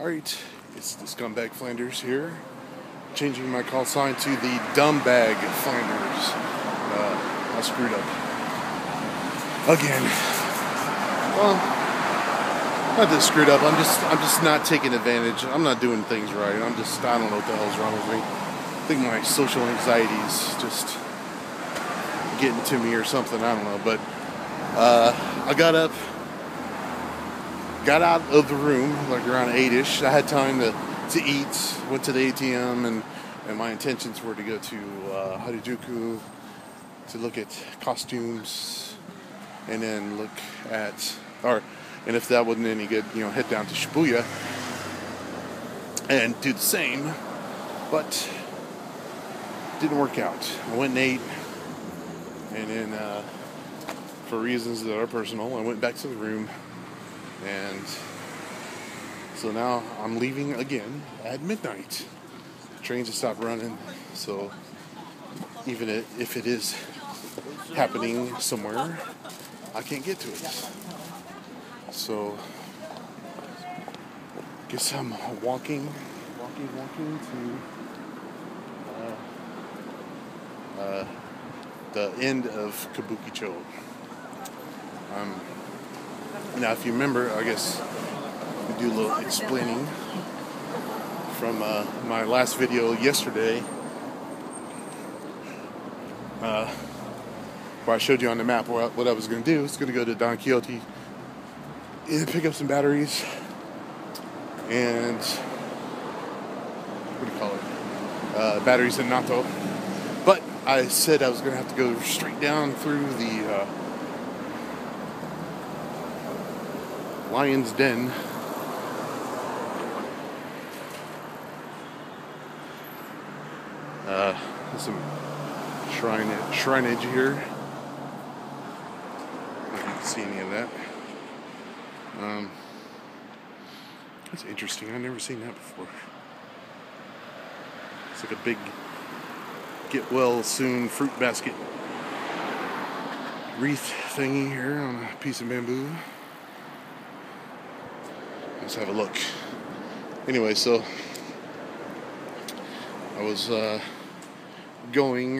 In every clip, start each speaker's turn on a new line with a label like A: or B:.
A: Alright, it's the Scumbag Flanders here. Changing my call sign to the Dumbag Flanders. Uh, I screwed up. Again. Well, not just screwed up. I'm just I'm just not taking advantage. I'm not doing things right. I'm just I don't know what the hell's wrong with me. I think my social anxiety's just getting to me or something. I don't know. But uh, I got up got out of the room like around 8ish. I had time to, to eat, went to the ATM, and, and my intentions were to go to uh, Harajuku to look at costumes and then look at, or, and if that wasn't any good, you know, head down to Shibuya and do the same. But didn't work out. I went and ate, and then uh, for reasons that are personal, I went back to the room and so now I'm leaving again at midnight. Trains have stopped running, so even if it is happening somewhere, I can't get to it. So, guess I'm walking, walking, walking to uh, uh, the end of Kabukicho. Um, now, if you remember, I guess we do a little explaining from uh, my last video yesterday, uh, where I showed you on the map what, what I was going to do. I was going to go to Don Quixote and pick up some batteries and what do you call it? Uh, batteries in Natto. But I said I was going to have to go straight down through the uh, Lion's Den. Uh, some shrine shrineage here. You can see any of that. Um, that's interesting. I've never seen that before. It's like a big get well soon fruit basket wreath thingy here on a piece of bamboo. Let's have a look. Anyway, so I was uh, going,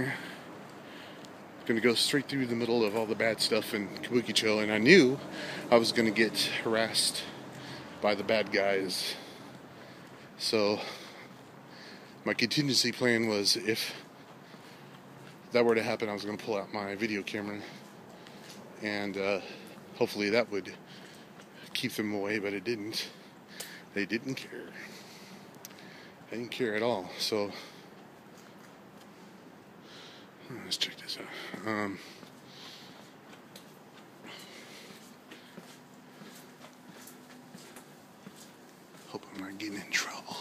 A: going to go straight through the middle of all the bad stuff in Kabukicho, and I knew I was going to get harassed by the bad guys. So my contingency plan was if that were to happen, I was going to pull out my video camera, and uh, hopefully that would keep them away, but it didn't they didn't care. They didn't care at all. So let's check this out. Um, hope I'm not getting in trouble.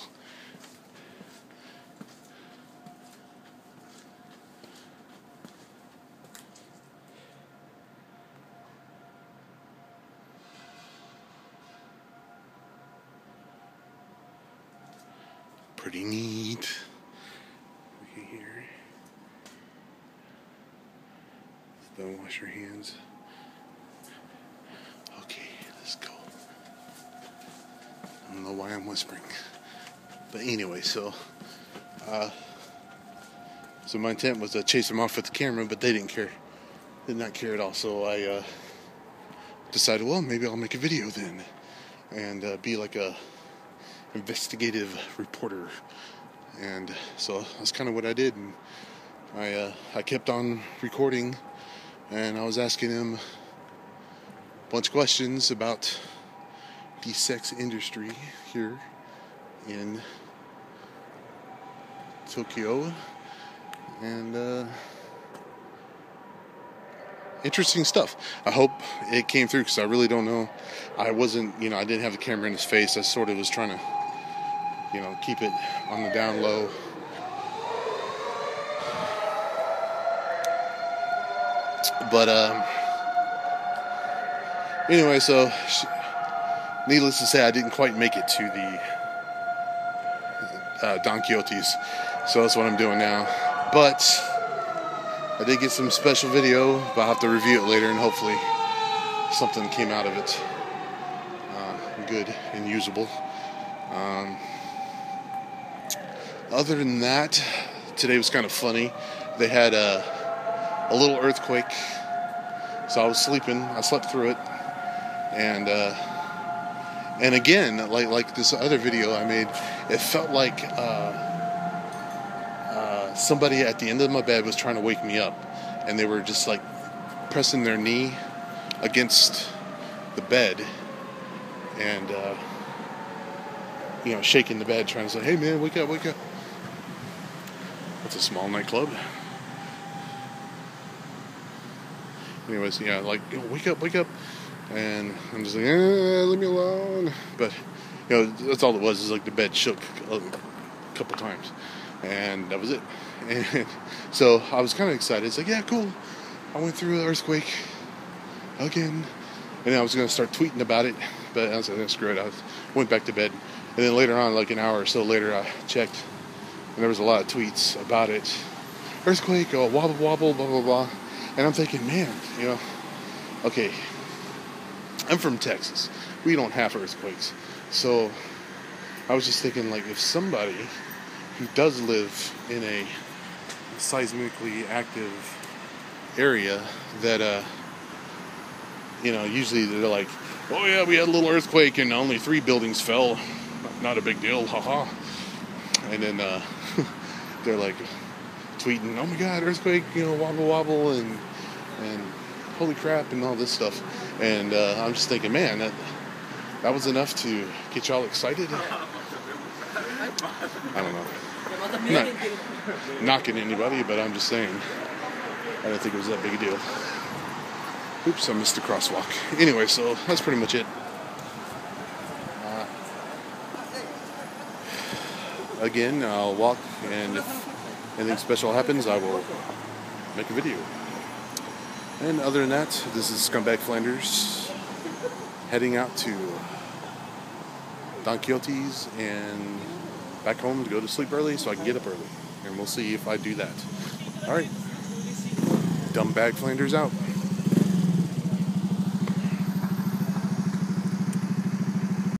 A: Pretty neat. Okay, here. Don't wash your hands. Okay, let's go. I don't know why I'm whispering. But anyway, so uh, so my intent was to chase them off with the camera, but they didn't care. Did not care at all. So I uh, decided, well, maybe I'll make a video then, and uh, be like a investigative reporter, and so that's kind of what I did. And I uh, I kept on recording, and I was asking him a bunch of questions about the sex industry here in Tokyo, and. Uh, interesting stuff. I hope it came through because I really don't know. I wasn't, you know, I didn't have the camera in his face. I sort of was trying to you know, keep it on the down low. But um, anyway, so needless to say, I didn't quite make it to the uh, Don Quixote's, so that's what I'm doing now. But I did get some special video, but I'll have to review it later, and hopefully something came out of it uh, good and usable. Um, other than that, today was kind of funny. They had a, a little earthquake, so I was sleeping. I slept through it, and uh, and again, like like this other video I made, it felt like uh, uh, somebody at the end of my bed was trying to wake me up, and they were just like pressing their knee against the bed, and uh, you know, shaking the bed, trying to say, "Hey, man, wake up, wake up." It's a small nightclub. Anyways, yeah, like, you know, wake up, wake up. And I'm just like, eh, leave me alone. But, you know, that's all it was, is like the bed shook a couple times. And that was it. And so I was kind of excited. It's like, yeah, cool. I went through an earthquake again. And I was going to start tweeting about it. But I was like, screw it. I went back to bed. And then later on, like an hour or so later, I checked and there was a lot of tweets about it. Earthquake, oh, wobble wobble, blah blah blah. And I'm thinking, man, you know, okay, I'm from Texas. We don't have earthquakes. So I was just thinking, like, if somebody who does live in a seismically active area that, uh, you know, usually they're like, oh yeah, we had a little earthquake and only three buildings fell. Not a big deal, haha. And then, uh, they're like tweeting, "Oh my God, earthquake!" You know, wobble wobble, and and holy crap, and all this stuff. And uh, I'm just thinking, man, that that was enough to get y'all excited. I don't know. I'm not knocking anybody, but I'm just saying. I didn't think it was that big a deal. Oops, I missed the crosswalk. Anyway, so that's pretty much it. Again, I'll walk, and if anything special happens, I will make a video. And other than that, this is Scumbag Flanders heading out to Don Quixote's and back home to go to sleep early so I can get up early. And we'll see if I do that. Alright. Dumb Bag Flanders out.